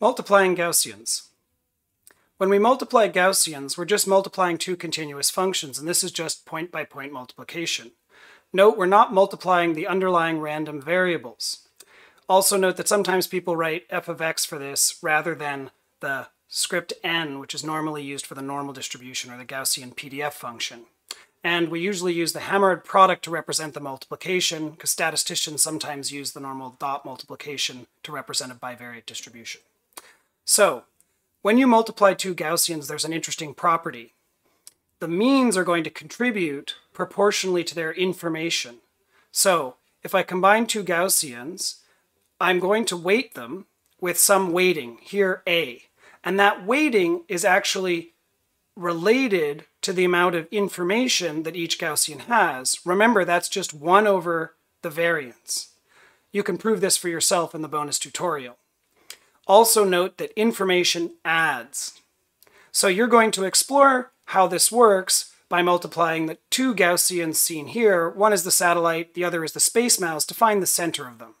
Multiplying Gaussians. When we multiply Gaussians, we're just multiplying two continuous functions, and this is just point-by-point -point multiplication. Note we're not multiplying the underlying random variables. Also note that sometimes people write f of x for this rather than the script n, which is normally used for the normal distribution or the Gaussian PDF function. And we usually use the Hadamard product to represent the multiplication, because statisticians sometimes use the normal dot multiplication to represent a bivariate distribution. So when you multiply two Gaussians, there's an interesting property. The means are going to contribute proportionally to their information. So if I combine two Gaussians, I'm going to weight them with some weighting, here A. And that weighting is actually related to the amount of information that each Gaussian has. Remember, that's just 1 over the variance. You can prove this for yourself in the bonus tutorial. Also note that information adds. So you're going to explore how this works by multiplying the two Gaussians seen here. One is the satellite, the other is the space mouse, to find the center of them.